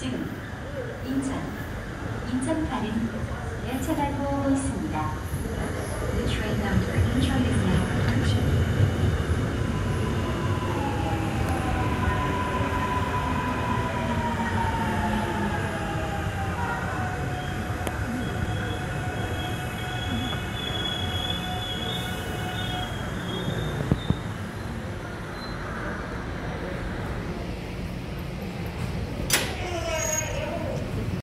지금 인천, 인천 가는 열차가 들어오고 있습니다.